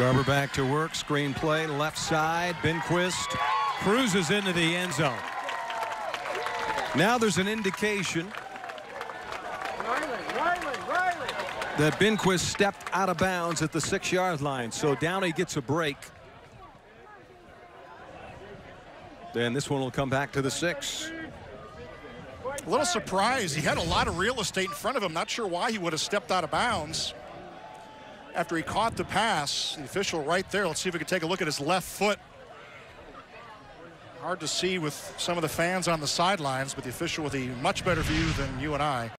Garber back to work. Screen play, left side. Benquist cruises into the end zone. Now there's an indication that Benquist stepped out of bounds at the six-yard line. So Downey gets a break. Then this one will come back to the six. A little surprised. He had a lot of real estate in front of him. Not sure why he would have stepped out of bounds after he caught the pass. The official right there. Let's see if we can take a look at his left foot. Hard to see with some of the fans on the sidelines, but the official with a much better view than you and I.